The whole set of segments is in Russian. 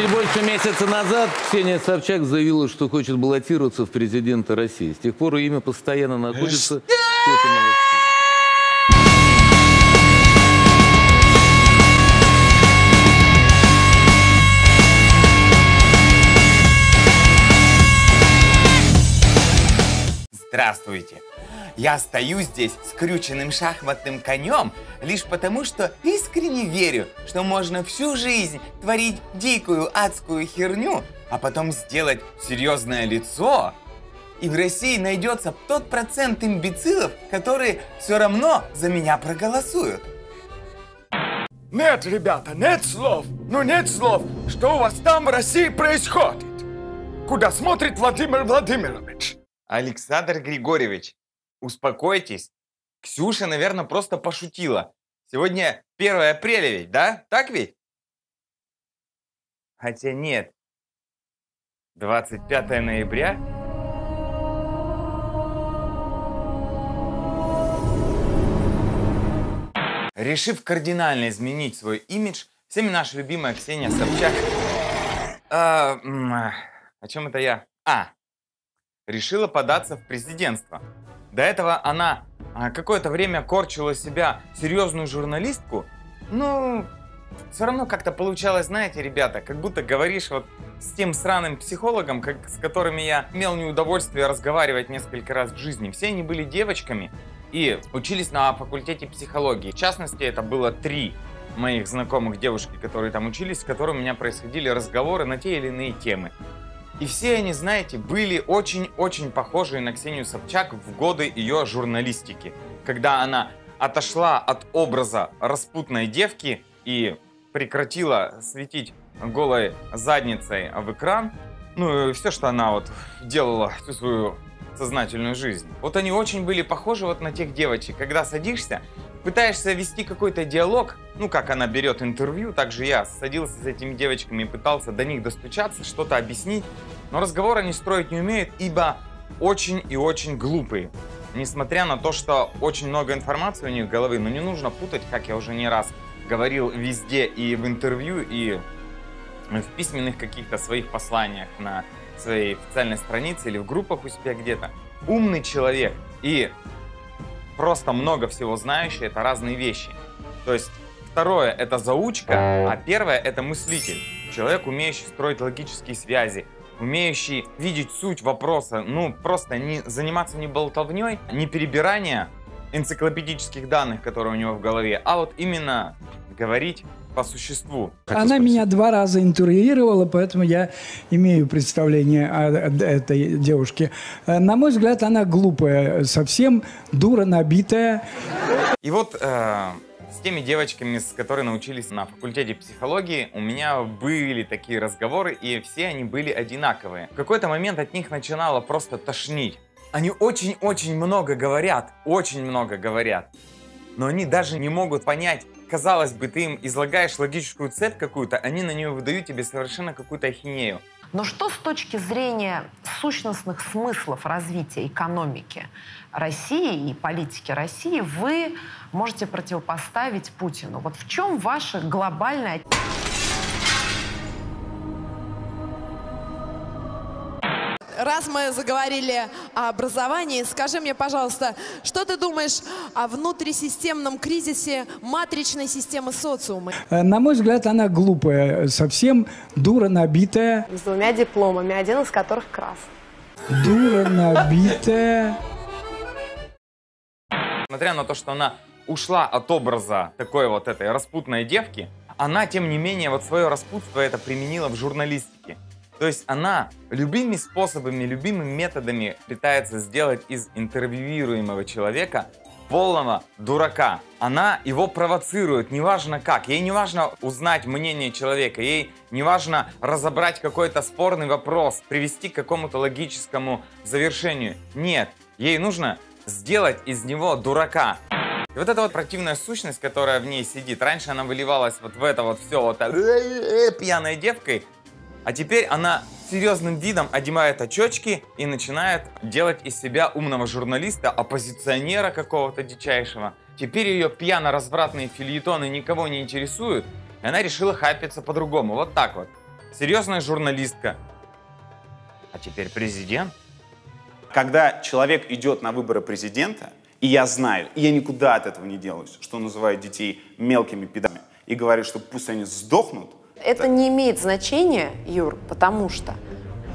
Чуть больше месяца назад Ксения Собчак заявила, что хочет баллотироваться в президенты России. С тех пор ее имя постоянно находится. Здравствуйте. Я стою здесь скрюченным шахматным конем лишь потому, что искренне верю, что можно всю жизнь творить дикую адскую херню, а потом сделать серьезное лицо. И в России найдется тот процент имбецилов, которые все равно за меня проголосуют. Нет, ребята, нет слов. Ну нет слов. Что у вас там в России происходит? Куда смотрит Владимир Владимирович? Александр Григорьевич, успокойтесь. Ксюша, наверное, просто пошутила. Сегодня 1 апреля ведь, да? Так ведь? Хотя нет. 25 ноября? Решив кардинально изменить свой имидж, всеми наша любимая Ксения Собчак... А, о чем это я? А, решила податься в президентство. До этого она а, какое-то время корчила себя серьезную журналистку. Ну, все равно как-то получалось, знаете, ребята, как будто говоришь вот с тем сраным психологом, как, с которыми я имел неудовольствие разговаривать несколько раз в жизни. Все они были девочками и учились на факультете психологии. В частности, это было три моих знакомых девушки, которые там учились, с которыми у меня происходили разговоры на те или иные темы. И все они, знаете, были очень-очень похожи на Ксению Собчак в годы ее журналистики, когда она отошла от образа распутной девки и прекратила светить голой задницей в экран, ну и все, что она вот делала всю свою сознательную жизнь. Вот они очень были похожи вот на тех девочек, когда садишься, пытаешься вести какой-то диалог, ну как она берет интервью, так же я садился с этими девочками и пытался до них достучаться, что-то объяснить, но разговор они строить не умеют, ибо очень и очень глупые. Несмотря на то, что очень много информации у них в голове, но не нужно путать, как я уже не раз говорил везде и в интервью, и в письменных каких-то своих посланиях на своей официальной странице или в группах у себя где-то. Умный человек и просто много всего знающий – это разные вещи. То есть второе – это заучка, а первое – это мыслитель. Человек, умеющий строить логические связи, умеющий видеть суть вопроса, ну, просто не заниматься не болтовней, не перебирание энциклопедических данных, которые у него в голове, а вот именно говорить по существу. Она спросить. меня два раза интервьюировала, поэтому я имею представление о о этой девушке. Э, На мой взгляд, она глупая, совсем дура набитая. И вот э, с теми девочками, с которыми научились на факультете психологии, у меня были такие разговоры, и все они были одинаковые. В какой-то момент от них начинало просто тошнить. Они очень-очень много говорят, очень много говорят, но они даже не могут понять, казалось бы, ты им излагаешь логическую цепь какую-то, они на нее выдают тебе совершенно какую-то ахинею. Но что с точки зрения сущностных смыслов развития экономики России и политики России вы можете противопоставить Путину? Вот в чем ваше глобальное Раз мы заговорили о образовании, скажи мне, пожалуйста, что ты думаешь о внутрисистемном кризисе матричной системы социума? Э, На мой взгляд, она глупая, совсем дура набитая. с двумя дипломами, один из которых крас. Дура набитая. Несмотря на то, что она ушла от образа такой вот этой распутной девки, она, тем не менее, вот свое распутство это применила в журналистике. То есть она любыми способами, любыми методами пытается сделать из интервьюируемого человека полного дурака. Она его провоцирует, неважно как. Ей не важно узнать мнение человека, ей не важно разобрать какой-то спорный вопрос, привести к какому-то логическому завершению. Нет, ей нужно сделать из него дурака. И вот эта вот противная сущность, которая в ней сидит, раньше она выливалась вот в это вот все вот э, пьяной девкой, а теперь она серьезным видом одевает очечки и начинает делать из себя умного журналиста, оппозиционера какого-то дичайшего. Теперь ее пьяно-развратные фильетоны никого не интересуют, и она решила хайпиться по-другому, вот так вот. серьезная журналистка. А теперь президент. Когда человек идет на выборы президента, и я знаю, и я никуда от этого не делаюсь, что называют детей мелкими педами, и говорю, что пусть они сдохнут, Это не имеет значения, Юр, потому что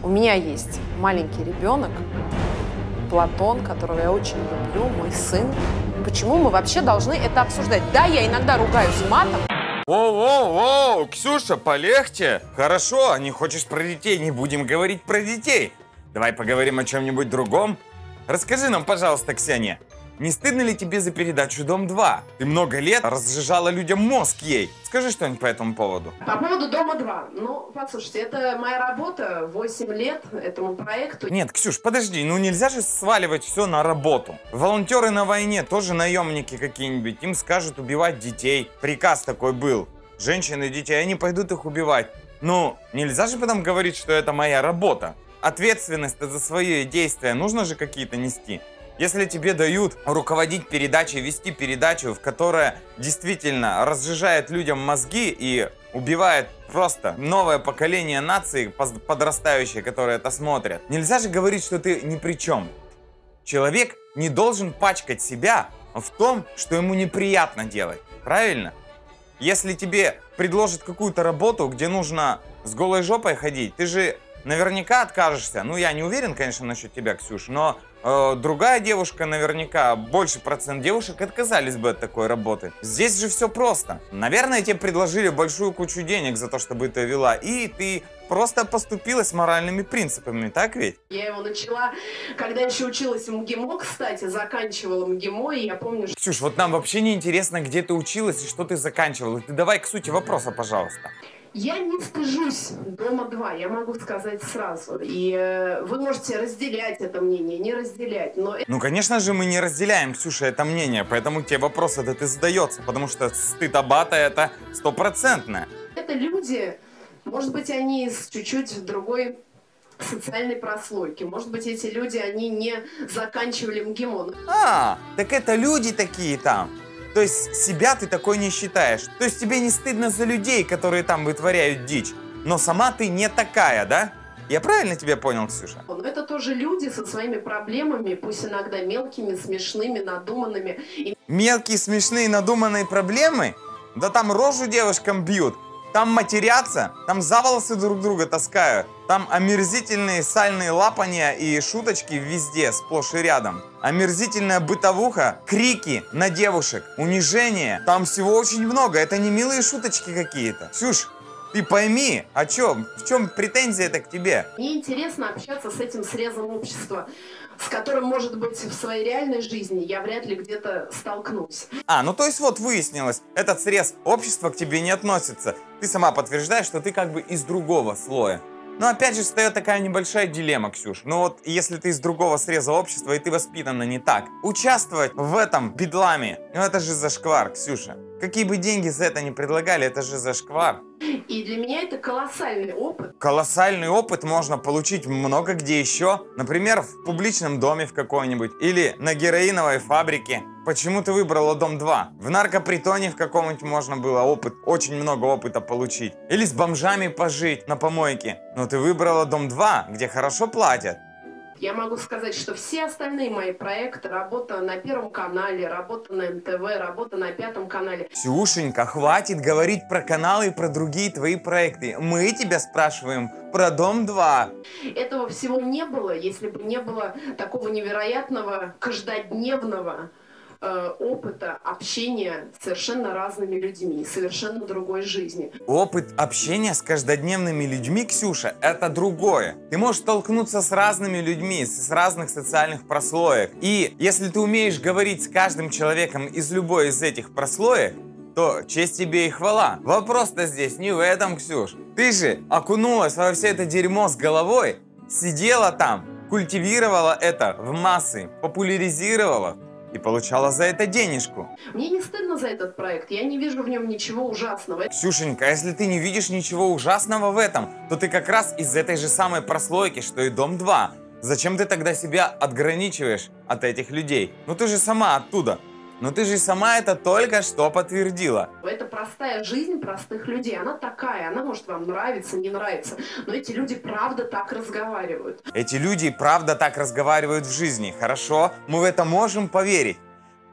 у меня есть маленький ребенок, Платон, которого я очень люблю, мой сын. Почему мы вообще должны это обсуждать? Да, я иногда ругаюсь матом, Воу-воу-воу, Ксюша, полегче. Хорошо, не хочешь про детей, не будем говорить про детей. Давай поговорим о чем-нибудь другом. Расскажи нам, пожалуйста, Ксения, не стыдно ли тебе за передачу «Дом-2»? Ты много лет разжижала людям мозг ей. Скажи что-нибудь по этому поводу. По поводу Дома-2. Ну, послушайте, это моя работа, 8 лет этому проекту. Нет, Ксюш, подожди, ну нельзя же сваливать все на работу. Волонтеры на войне тоже наемники какие-нибудь, им скажут убивать детей. Приказ такой был. Женщины и детей, они пойдут их убивать. Ну, нельзя же потом говорить, что это моя работа. Ответственность за свои действия нужно же какие-то нести. Если тебе дают руководить передачей, вести передачу, в которая действительно разжижает людям мозги и убивает просто новое поколение нации подрастающее, которые это смотрят, нельзя же говорить, что ты ни при чем. Человек не должен пачкать себя в том, что ему неприятно делать. Правильно? Если тебе предложат какую-то работу, где нужно с голой жопой ходить, ты же наверняка откажешься. Ну, я не уверен, конечно, насчет тебя, Ксюш, но э, другая девушка наверняка, больше процент девушек отказались бы от такой работы. Здесь же все просто. Наверное, тебе предложили большую кучу денег за то, чтобы ты вела, и ты просто поступила с моральными принципами, так ведь? Я его начала, когда еще училась в МГИМО, кстати, заканчивала МГИМО, и я помню, что Ксюш, вот нам вообще не интересно, где ты училась и что ты заканчивала. Ты давай к сути вопроса, пожалуйста. Я не стыжусь Дома-2, я могу сказать сразу. И э, вы можете разделять это мнение, не разделять, но Ну, конечно же, мы не разделяем, Ксюша, это мнение, поэтому те вопросы этот и задается, потому что стыд Абата это стопроцентное. это люди, может быть, они из чуть-чуть другой социальной прослойки. Может быть, эти люди, они не заканчивали МГИМО. А, так это люди такие там. То есть себя ты такой не считаешь. То есть тебе не стыдно за людей, которые там вытворяют дичь. Но сама ты не такая, да? Я правильно тебя понял, Ксюша? Но это тоже люди со своими проблемами, пусть иногда мелкими, смешными, надуманными. И Мелкие, смешные, надуманные проблемы? Да там рожу девушкам бьют. Там матерятся, там за волосы друг друга таскают. Там омерзительные сальные лапания и шуточки везде, сплошь и рядом. Омерзительная бытовуха, крики на девушек, унижение. Там всего очень много, это не милые шуточки какие-то. Ксюш, ты пойми, о чем? В чем претензия это к тебе? Мне интересно общаться с этим срезом общества, с которым, может быть, в своей реальной жизни я вряд ли где-то столкнусь. А, ну то есть вот выяснилось, этот срез общества к тебе не относится. Ты сама подтверждаешь, что ты как бы из другого слоя. Но опять же встает такая небольшая дилемма, Ксюш. Ну вот если ты из другого среза общества и ты воспитана не так, участвовать в этом бедламе, ну это же зашквар, Ксюша. Какие бы деньги за это не предлагали, это же зашквар. И для меня это колоссальный опыт. Колоссальный опыт можно получить много где еще. Например, в публичном доме в какой-нибудь. Или на героиновой фабрике. Почему ты выбрала дом 2? В наркопритоне в каком-нибудь можно было опыт, очень много опыта получить. Или с бомжами пожить на помойке. Но ты выбрала дом 2, где хорошо платят. Я могу сказать, что все остальные мои проекты, работа на Первом канале, работа на НТВ, работа на Пятом канале, Ксюшенька, хватит говорить про каналы и про другие твои проекты. Мы тебя спрашиваем про дом 2. этого всего не было, если бы не было такого невероятного каждодневного опыта общения с совершенно разными людьми, совершенно другой жизни. Опыт общения с каждодневными людьми, Ксюша, это другое. Ты можешь столкнуться с разными людьми, с разных социальных прослоек. И если ты умеешь говорить с каждым человеком из любой из этих прослоек, то честь тебе и хвала. Вопрос-то здесь не в этом, Ксюш. Ты же окунулась во все это дерьмо с головой, сидела там, культивировала это в массы, популяризировала и получала за это денежку. Мне не стыдно за этот проект, я не вижу в нем ничего ужасного. Ксюшенька, а если ты не видишь ничего ужасного в этом, то ты как раз из этой же самой прослойки, что и Дом 2. Зачем ты тогда себя отграничиваешь от этих людей? Ну ты же сама оттуда. Но ты же сама это только что подтвердила. Это простая жизнь простых людей. Она такая, она может вам нравиться, не нравиться. Но эти люди правда так разговаривают. Эти люди правда так разговаривают в жизни. Хорошо, мы в это можем поверить.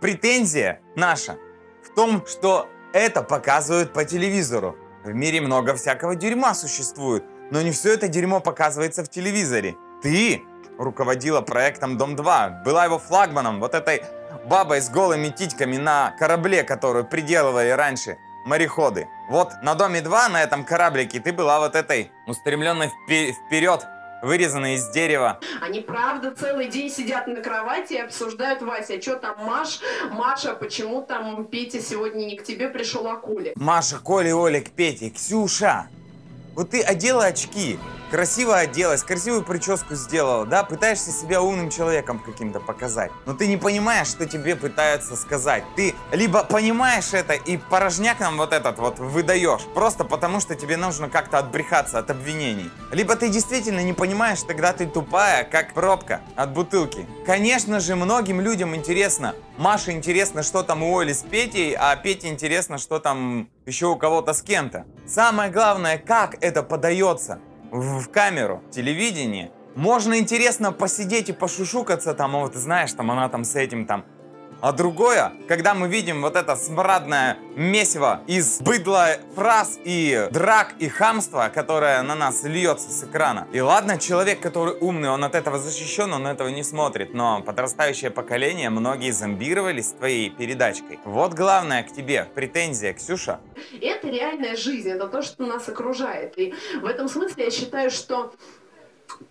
Претензия наша в том, что это показывают по телевизору. В мире много всякого дерьма существует, но не все это дерьмо показывается в телевизоре. Ты руководила проектом Дом-2, была его флагманом, вот этой бабой с голыми титьками на корабле, которую приделывали раньше мореходы. Вот на Доме-2, на этом кораблике, ты была вот этой устремленной вперед, вырезанной из дерева. Они правда целый день сидят на кровати и обсуждают, Вася, что там Маш, Маша, почему там Петя сегодня не к тебе пришел, а Коля? Маша, Коля, Оля, к Пете, Ксюша, вот ты одела очки, красиво оделась, красивую прическу сделала, да, пытаешься себя умным человеком каким-то показать, но ты не понимаешь, что тебе пытаются сказать. Ты либо понимаешь это и порожняк нам вот этот вот выдаешь, просто потому что тебе нужно как-то отбрехаться от обвинений. Либо ты действительно не понимаешь, тогда ты тупая, как пробка от бутылки. Конечно же, многим людям интересно, Маше интересно, что там у Оли с Петей, а Пете интересно, что там еще у кого-то с кем-то. Самое главное, как это подается в камеру, телевидение. Можно интересно посидеть и пошушукаться там, вот знаешь, там она там с этим там а другое, когда мы видим вот это смрадное месиво из быдла фраз и драк и хамства, которое на нас льется с экрана. И ладно, человек, который умный, он от этого защищен, он этого не смотрит, но подрастающее поколение, многие зомбировались твоей передачкой. Вот главное к тебе претензия, Ксюша. Это реальная жизнь, это то, что нас окружает. И в этом смысле я считаю, что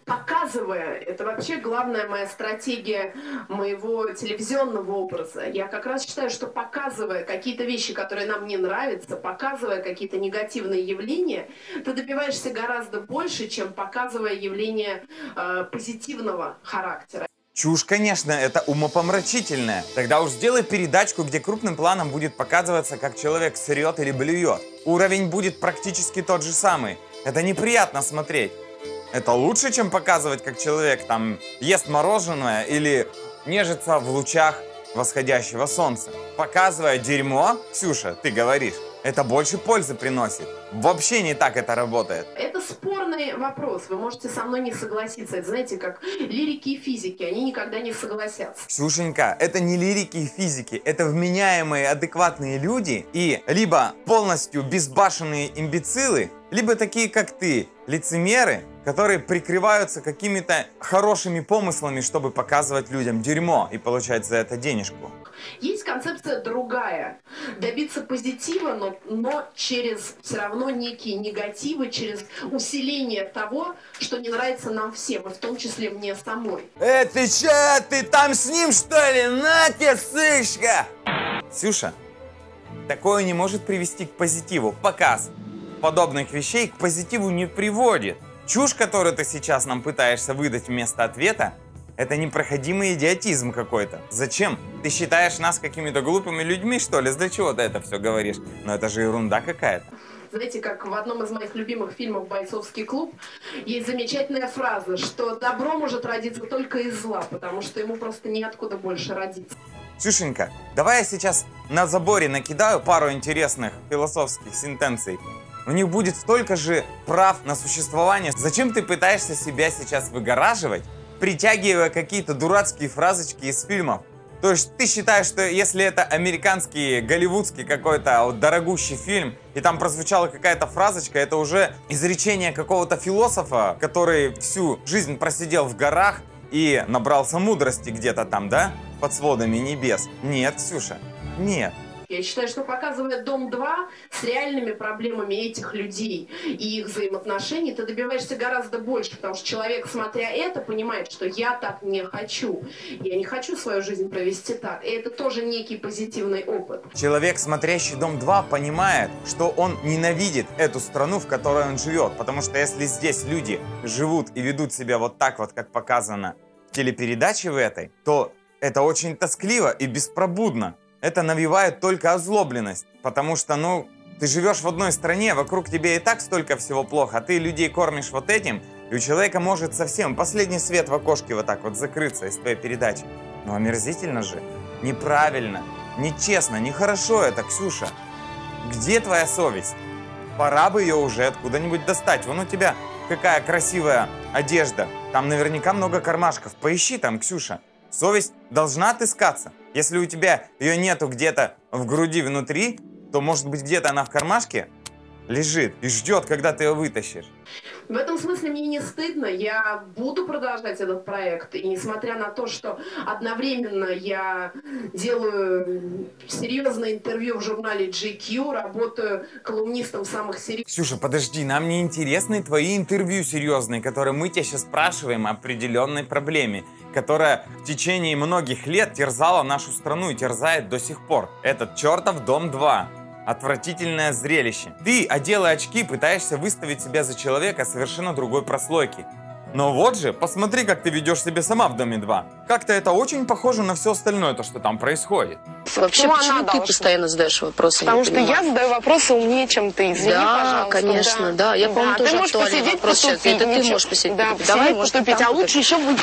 показывая, это вообще главная моя стратегия моего телевизионного образа. Я как раз считаю, что показывая какие-то вещи, которые нам не нравятся, показывая какие-то негативные явления, ты добиваешься гораздо больше, чем показывая явления э, позитивного характера. Чушь, конечно, это умопомрачительное. Тогда уж сделай передачку, где крупным планом будет показываться, как человек срет или блюет. Уровень будет практически тот же самый. Это неприятно смотреть. Это лучше, чем показывать, как человек там ест мороженое или нежится в лучах восходящего солнца. Показывая дерьмо, Ксюша, ты говоришь, это больше пользы приносит. Вообще не так это работает. Это спорный вопрос. Вы можете со мной не согласиться. Это, знаете, как лирики и физики. Они никогда не согласятся. Ксюшенька, это не лирики и физики. Это вменяемые, адекватные люди и либо полностью безбашенные имбецилы, либо такие, как ты, лицемеры, которые прикрываются какими-то хорошими помыслами, чтобы показывать людям дерьмо и получать за это денежку. Есть концепция другая. Добиться позитива, но, но через все равно некие негативы, через усиление того, что не нравится нам всем, и в том числе мне самой. Эй, ты че, ты там с ним что ли? На тебе, сышка! Сюша, такое не может привести к позитиву. Показ подобных вещей к позитиву не приводит. Чушь, которую ты сейчас нам пытаешься выдать вместо ответа, это непроходимый идиотизм какой-то. Зачем? Ты считаешь нас какими-то глупыми людьми, что ли? Для чего ты это все говоришь? Но это же ерунда какая-то. Знаете, как в одном из моих любимых фильмов «Бойцовский клуб» есть замечательная фраза, что добро может родиться только из зла, потому что ему просто неоткуда больше родиться. Ксюшенька, давай я сейчас на заборе накидаю пару интересных философских сентенций у них будет столько же прав на существование. Зачем ты пытаешься себя сейчас выгораживать, притягивая какие-то дурацкие фразочки из фильмов? То есть ты считаешь, что если это американский, голливудский какой-то вот, дорогущий фильм, и там прозвучала какая-то фразочка, это уже изречение какого-то философа, который всю жизнь просидел в горах и набрался мудрости где-то там, да? Под сводами небес. Нет, Ксюша, нет. Я считаю, что показывая «Дом-2» с реальными проблемами этих людей и их взаимоотношений, ты добиваешься гораздо больше, потому что человек, смотря это, понимает, что я так не хочу. Я не хочу свою жизнь провести так. И это тоже некий позитивный опыт. Человек, смотрящий «Дом-2», понимает, что он ненавидит эту страну, в которой он живет. Потому что если здесь люди живут и ведут себя вот так вот, как показано в телепередаче в этой, то это очень тоскливо и беспробудно это навевает только озлобленность. Потому что, ну, ты живешь в одной стране, вокруг тебе и так столько всего плохо, а ты людей кормишь вот этим, и у человека может совсем последний свет в окошке вот так вот закрыться из твоей передачи. Ну, омерзительно же, неправильно. Нечестно, нехорошо это, Ксюша. Где твоя совесть? Пора бы ее уже откуда-нибудь достать. Вон у тебя какая красивая одежда. Там наверняка много кармашков. Поищи там, Ксюша. Совесть должна отыскаться. Если у тебя ее нету где-то в груди внутри, то может быть где-то она в кармашке лежит и ждет, когда ты ее вытащишь. В этом смысле мне не стыдно, я буду продолжать этот проект. И несмотря на то, что одновременно я делаю серьезное интервью в журнале GQ, работаю колумнистом самых серьезных... Ксюша, подожди, нам не интересны твои интервью серьезные, которые мы тебя сейчас спрашиваем о определенной проблеме, которая в течение многих лет терзала нашу страну и терзает до сих пор. Этот чертов Дом 2. Отвратительное зрелище. Ты, одела очки, пытаешься выставить себя за человека совершенно другой прослойки. Но вот же, посмотри, как ты ведешь себя сама в Доме 2. Как-то это очень похоже на все остальное, то, что там происходит. Вообще, Почему почему ты должна? постоянно задаешь вопросы? Потому не что я понимаю? задаю вопросы умнее, чем ты. Извини, Да, пожалуйста. конечно, да. Я, по-моему, Да, тоже ты можешь актуальный посидеть, вопрос сейчас. Это ты можешь посидеть, Да, давай, Давай, может, потупить, там а лучше еще будет.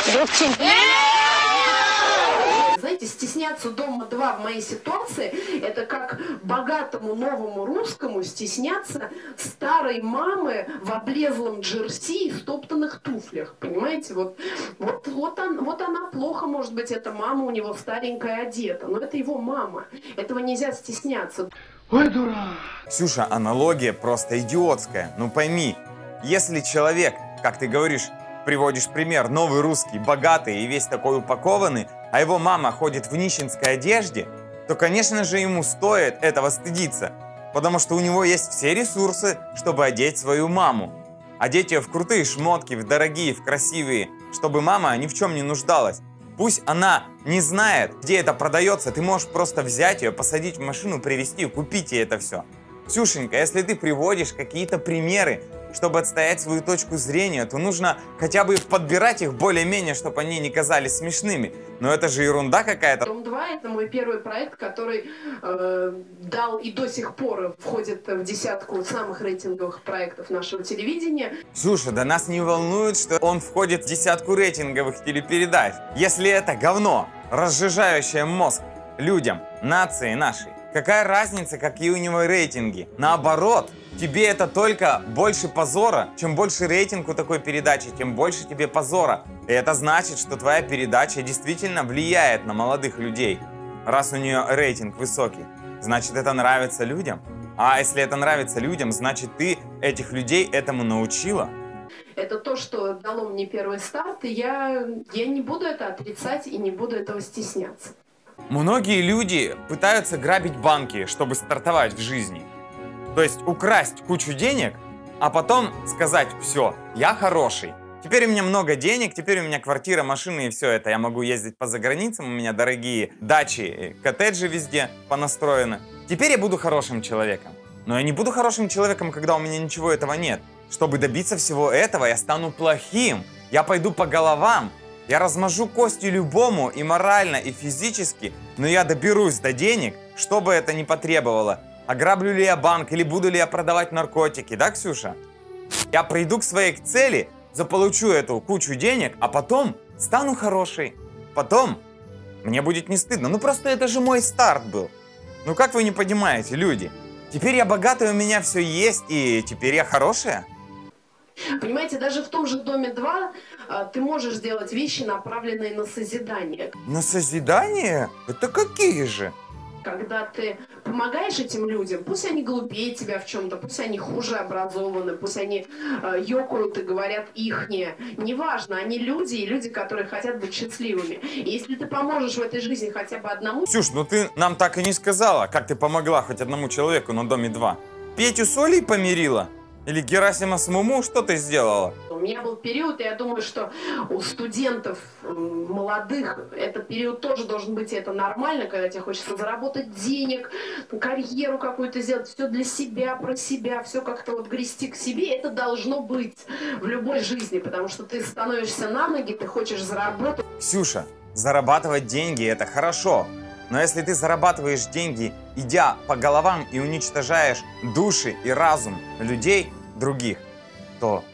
Знаете, стесняться дома 2 в моей ситуации, это как богатому новому русскому стесняться старой мамы в облезлом джерси и стоптанных туфлях. Понимаете, вот, вот, вот, он- вот она плохо, может быть, эта мама у него старенькая одета, но это его мама. Этого нельзя стесняться. Ксюша, аналогия просто идиотская. Ну пойми, если человек, как ты говоришь, приводишь пример, новый русский, богатый и весь такой упакованный, а его мама ходит в нищенской одежде, то, конечно же, ему стоит этого стыдиться, потому что у него есть все ресурсы, чтобы одеть свою маму. Одеть ее в крутые шмотки, в дорогие, в красивые, чтобы мама ни в чем не нуждалась. Пусть она не знает, где это продается, ты можешь просто взять ее, посадить в машину, привезти, купить ей это все. Ксюшенька, если ты приводишь какие-то примеры, чтобы отстоять свою точку зрения, то нужно хотя бы подбирать их более-менее, чтобы они не казались смешными. Но это же ерунда какая-то. Дом 2 это мой первый проект, который э, дал и до сих пор входит в десятку самых рейтинговых проектов нашего телевидения. Слушай, да нас не волнует, что он входит в десятку рейтинговых телепередач. Если это говно, разжижающее мозг людям, нации нашей, какая разница, какие у него рейтинги? Наоборот, тебе это только больше позора. Чем больше рейтинг у такой передачи, тем больше тебе позора. И это значит, что твоя передача действительно влияет на молодых людей. Раз у нее рейтинг высокий, значит это нравится людям. А если это нравится людям, значит ты этих людей этому научила. Это то, что дало мне первый старт, и я, я не буду это отрицать и не буду этого стесняться. Многие люди пытаются грабить банки, чтобы стартовать в жизни. То есть украсть кучу денег, а потом сказать, все, я хороший. Теперь у меня много денег, теперь у меня квартира, машина и все это. Я могу ездить по заграницам, у меня дорогие дачи, коттеджи везде понастроены. Теперь я буду хорошим человеком. Но я не буду хорошим человеком, когда у меня ничего этого нет. Чтобы добиться всего этого, я стану плохим. Я пойду по головам. Я размажу кости любому и морально, и физически, но я доберусь до денег, что бы это ни потребовало. Ограблю ли я банк или буду ли я продавать наркотики, да, Ксюша? Я приду к своей цели, заполучу эту кучу денег, а потом стану хорошей. Потом мне будет не стыдно. Ну просто это же мой старт был. Ну как вы не понимаете, люди? Теперь я богатый, у меня все есть, и теперь я хорошая? Понимаете, даже в том же доме 2 а, ты можешь сделать вещи, направленные на созидание. На созидание? Это какие же? Когда ты помогаешь этим людям, пусть они глупее тебя в чем-то, пусть они хуже образованы, пусть они э, ёкают и говорят ихнее. Неважно, они люди, и люди, которые хотят быть счастливыми. И если ты поможешь в этой жизни хотя бы одному Ксюш, ну ты нам так и не сказала, как ты помогла хоть одному человеку на Доме 2. Петю с Олей помирила? Или Герасима с Муму? Что ты сделала? У меня был период, и я думаю, что у студентов молодых этот период тоже должен быть, и это нормально, когда тебе хочется заработать денег, карьеру какую-то сделать, все для себя, про себя, все как-то вот грести к себе, это должно быть в любой жизни, потому что ты становишься на ноги, ты хочешь заработать. Ксюша, зарабатывать деньги это хорошо. Но если ты зарабатываешь деньги, идя по головам и уничтожаешь души и разум людей других, то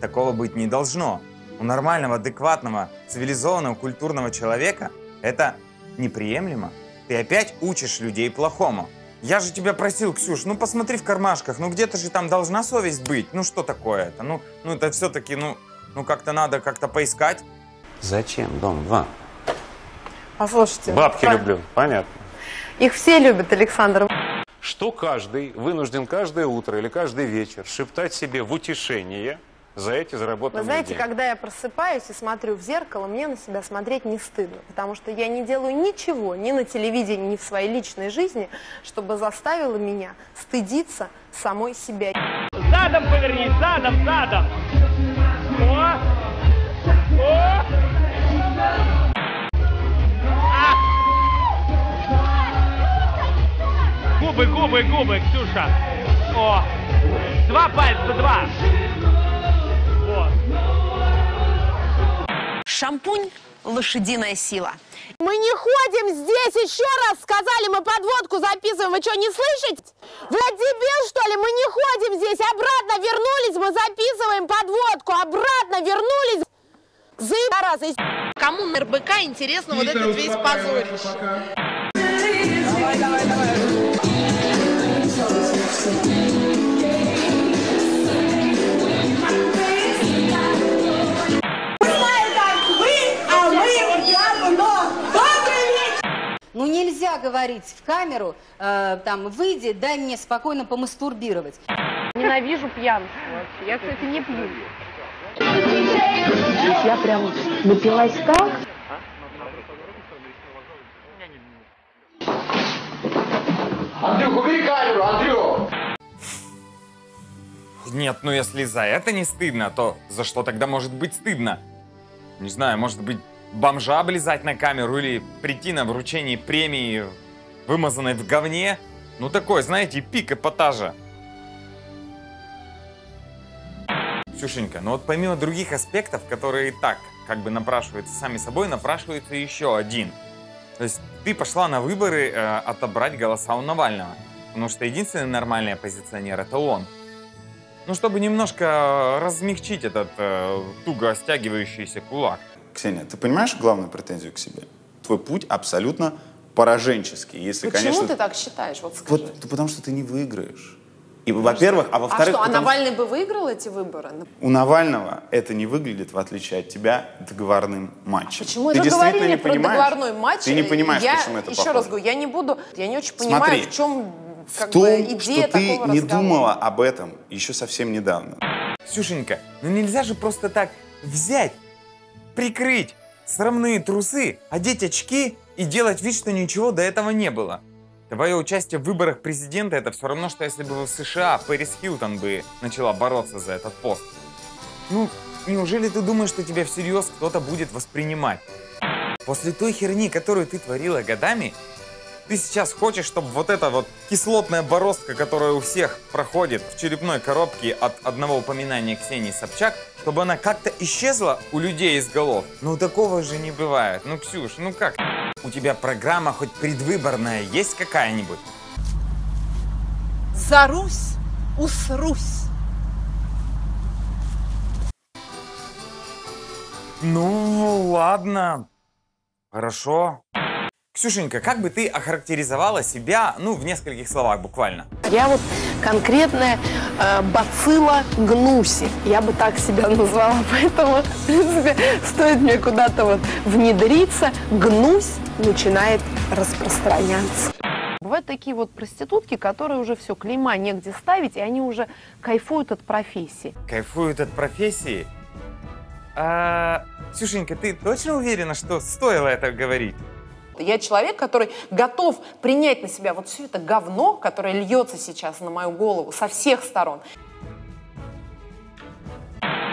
такого быть не должно. У нормального, адекватного, цивилизованного, культурного человека это неприемлемо. Ты опять учишь людей плохому. Я же тебя просил, Ксюш, ну посмотри в кармашках, ну где-то же там должна совесть быть. Ну что такое это? Ну, ну это все-таки, ну, ну как-то надо как-то поискать. Зачем? Дом два. Послушайте. Бабки по- люблю, понятно. Их все любят, Александр. Что каждый вынужден каждое утро или каждый вечер шептать себе в утешение за эти заработанные Вы знаете, деньги? когда я просыпаюсь и смотрю в зеркало, мне на себя смотреть не стыдно, потому что я не делаю ничего ни на телевидении, ни в своей личной жизни, чтобы заставило меня стыдиться самой себя. Задом повернись, задом, задом. Губы, губы, губы, Ксюша. О! Два пальца, два. Вот. Шампунь – лошадиная сила. Мы не ходим здесь, еще раз сказали, мы подводку записываем. Вы что, не слышите? Вы дебил, что ли? Мы не ходим здесь, обратно вернулись, мы записываем подводку, обратно вернулись. Заебаразы. Кому на РБК интересно вот этот весь позорище? Давай, давай, давай. Ну нельзя говорить в камеру, э, там, выйди, дай мне спокойно помастурбировать. Ненавижу пьянство вообще. Я, кстати, не пью. Я прям напилась так. Нет, ну если за это не стыдно, то за что тогда может быть стыдно? Не знаю, может быть, бомжа облизать на камеру или прийти на вручение премии, вымазанной в говне? Ну такой, знаете, пик эпатажа. Ксюшенька, ну вот помимо других аспектов, которые и так как бы напрашиваются сами собой, напрашивается еще один. То есть ты пошла на выборы э, отобрать голоса у Навального. Потому что единственный нормальный оппозиционер это он. Ну, чтобы немножко размягчить этот э, туго стягивающийся кулак. Ксения, ты понимаешь главную претензию к себе? Твой путь абсолютно пораженческий. Если, Почему конечно, ты так считаешь? Вот скажи. Вот, потому что ты не выиграешь. И, во-первых, а а во-вторых, что, а потому Навальный бы выиграл эти выборы? у Навального это не выглядит, в отличие от тебя, договорным матчем. Почему ты вы действительно говорили не про понимаешь? договорной матч? Ты не понимаешь, я, почему это Еще похоже. раз говорю, я не буду, я не очень понимаю, Смотри, в чем как в том, бы идея что ты не разговора. думала об этом еще совсем недавно. Ксюшенька, ну нельзя же просто так взять, прикрыть срамные трусы, одеть очки и делать вид, что ничего до этого не было. Твое участие в выборах президента это все равно, что если бы в США Пэрис Хилтон бы начала бороться за этот пост. Ну, неужели ты думаешь, что тебя всерьез кто-то будет воспринимать? После той херни, которую ты творила годами, ты сейчас хочешь, чтобы вот эта вот кислотная бороздка, которая у всех проходит в черепной коробке от одного упоминания Ксении Собчак, чтобы она как-то исчезла у людей из голов? Ну такого же не бывает. Ну, Ксюш, ну как? У тебя программа хоть предвыборная есть какая-нибудь? За Русь, усрусь. Ну, ладно. Хорошо. Ксюшенька, как бы ты охарактеризовала себя, ну, в нескольких словах буквально? Я вот конкретная э, бацилла гнуси. Я бы так себя назвала, поэтому, в принципе, стоит мне куда-то вот внедриться, гнусь начинает распространяться. Бывают такие вот проститутки, которые уже все, клейма негде ставить, и они уже кайфуют от профессии. Кайфуют от профессии? А, Ксюшенька, ты точно уверена, что стоило это говорить? Я человек, который готов принять на себя вот все это говно, которое льется сейчас на мою голову со всех сторон.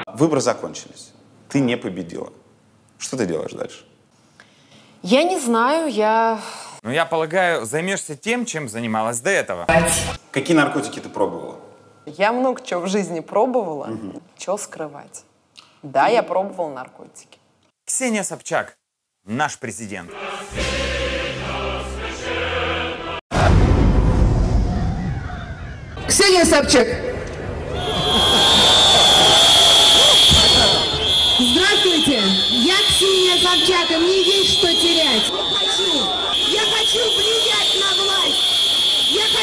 Выборы закончились. Ты не победила. Что ты делаешь дальше? Я не знаю, я... Ну, я полагаю, займешься тем, чем занималась до этого. Какие наркотики ты пробовала? Я много чего в жизни пробовала. Чего скрывать? Да, я пробовала наркотики. Ксения Собчак, наш президент. Ксения Собчак. Здравствуйте, я Ксения Собчак, и мне есть что терять. Я хочу, я хочу ближе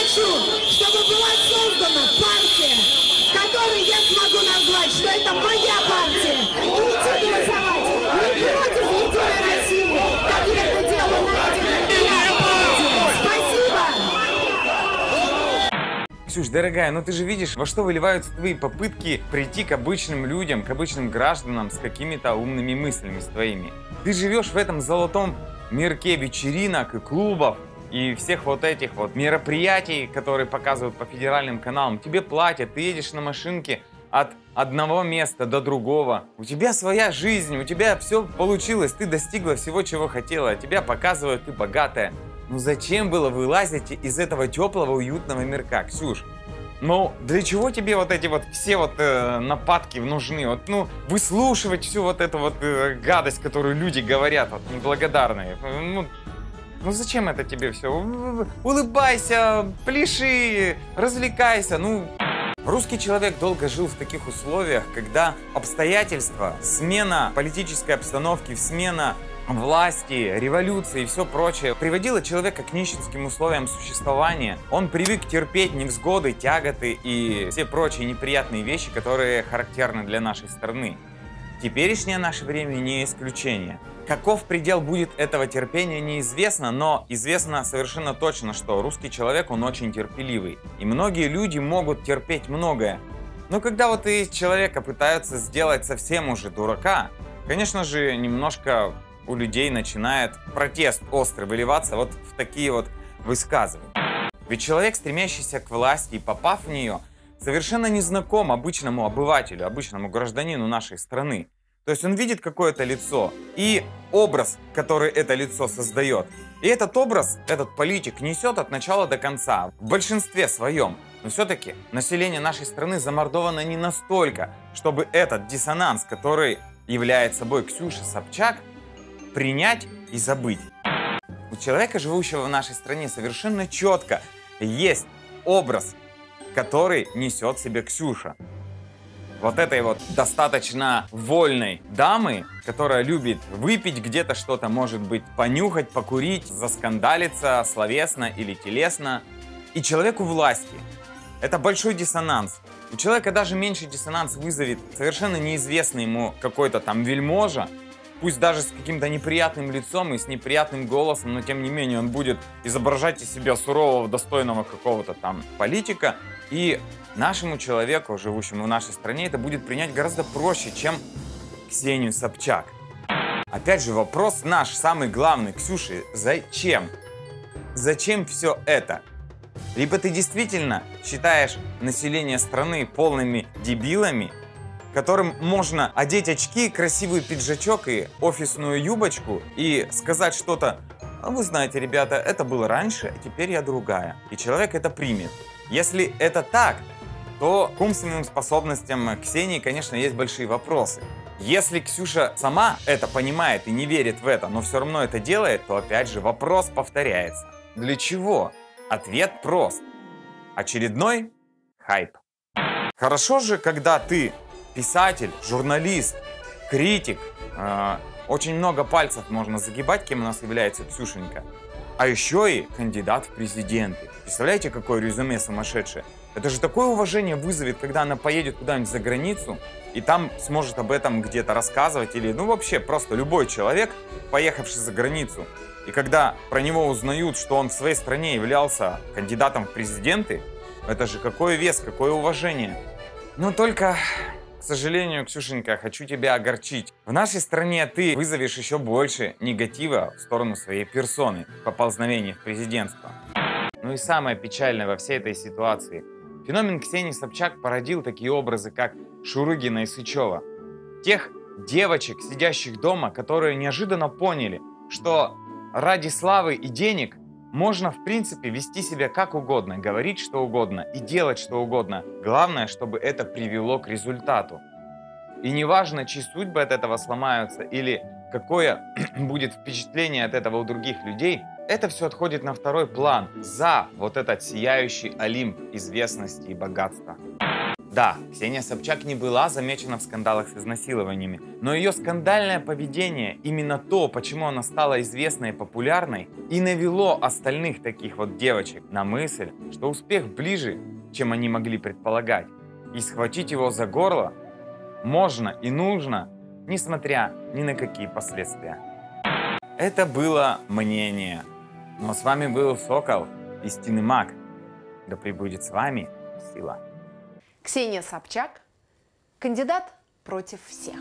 хочу, чтобы была создана партия, которую я смогу назвать, что это моя партия. И идти голосовать не против Ксюш, дорогая, ну ты же видишь, во что выливаются твои попытки прийти к обычным людям, к обычным гражданам с какими-то умными мыслями своими. Ты живешь в этом золотом мирке вечеринок и клубов, и всех вот этих вот мероприятий, которые показывают по федеральным каналам. Тебе платят, ты едешь на машинке от одного места до другого. У тебя своя жизнь, у тебя все получилось, ты достигла всего, чего хотела. Тебя показывают, ты богатая. Ну зачем было вылазить из этого теплого, уютного мирка, Ксюш? Ну, для чего тебе вот эти вот все вот э, нападки нужны? Вот, ну, выслушивать всю вот эту вот э, гадость, которую люди говорят, вот, неблагодарные. Ну, ну зачем это тебе все? Улыбайся, пляши, развлекайся. Ну, русский человек долго жил в таких условиях, когда обстоятельства, смена политической обстановки, смена власти, революции и все прочее приводило человека к нищенским условиям существования. Он привык терпеть невзгоды, тяготы и все прочие неприятные вещи, которые характерны для нашей страны. Теперешнее наше время не исключение. Каков предел будет этого терпения, неизвестно, но известно совершенно точно, что русский человек, он очень терпеливый. И многие люди могут терпеть многое. Но когда вот из человека пытаются сделать совсем уже дурака, конечно же, немножко у людей начинает протест острый выливаться вот в такие вот высказывания. Ведь человек, стремящийся к власти и попав в нее, совершенно не знаком обычному обывателю, обычному гражданину нашей страны. То есть он видит какое-то лицо и образ, который это лицо создает. И этот образ, этот политик несет от начала до конца, в большинстве своем. Но все-таки население нашей страны замордовано не настолько, чтобы этот диссонанс, который является собой Ксюша Собчак, принять и забыть. У человека, живущего в нашей стране, совершенно четко есть образ, который несет себе Ксюша. Вот этой вот достаточно вольной дамы, которая любит выпить где-то что-то, может быть, понюхать, покурить, заскандалиться словесно или телесно. И человеку власти. Это большой диссонанс. У человека даже меньший диссонанс вызовет совершенно неизвестный ему какой-то там вельможа, пусть даже с каким-то неприятным лицом и с неприятным голосом, но тем не менее он будет изображать из себя сурового, достойного какого-то там политика. И нашему человеку, живущему в нашей стране, это будет принять гораздо проще, чем Ксению Собчак. Опять же, вопрос наш, самый главный, Ксюши, зачем? Зачем все это? Либо ты действительно считаешь население страны полными дебилами, которым можно одеть очки, красивый пиджачок и офисную юбочку и сказать что-то а вы знаете, ребята, это было раньше, а теперь я другая. И человек это примет. Если это так, то к умственным способностям Ксении, конечно, есть большие вопросы. Если Ксюша сама это понимает и не верит в это, но все равно это делает, то опять же вопрос повторяется. Для чего? Ответ прост. Очередной хайп. Хорошо же, когда ты писатель, журналист, критик, э, очень много пальцев можно загибать, кем у нас является Ксюшенька. А еще и кандидат в президенты. Представляете, какое резюме сумасшедшее? Это же такое уважение вызовет, когда она поедет куда-нибудь за границу и там сможет об этом где-то рассказывать. Или, ну, вообще, просто любой человек, поехавший за границу. И когда про него узнают, что он в своей стране являлся кандидатом в президенты, это же какой вес, какое уважение. Но только сожалению, Ксюшенька, хочу тебя огорчить. В нашей стране ты вызовешь еще больше негатива в сторону своей персоны, поползновения в президентство. Ну и самое печальное во всей этой ситуации. Феномен Ксении Собчак породил такие образы, как Шурыгина и Сычева. Тех девочек, сидящих дома, которые неожиданно поняли, что ради славы и денег можно, в принципе, вести себя как угодно, говорить что угодно и делать что угодно. Главное, чтобы это привело к результату. И неважно, чьи судьбы от этого сломаются или какое будет впечатление от этого у других людей, это все отходит на второй план за вот этот сияющий олимп известности и богатства. Да, Ксения Собчак не была замечена в скандалах с изнасилованиями, но ее скандальное поведение, именно то, почему она стала известной и популярной, и навело остальных таких вот девочек на мысль, что успех ближе, чем они могли предполагать, и схватить его за горло можно и нужно, несмотря ни на какие последствия. Это было мнение. Но с вами был Сокол, истинный маг. Да пребудет с вами сила. Ксения Собчак, кандидат против всех.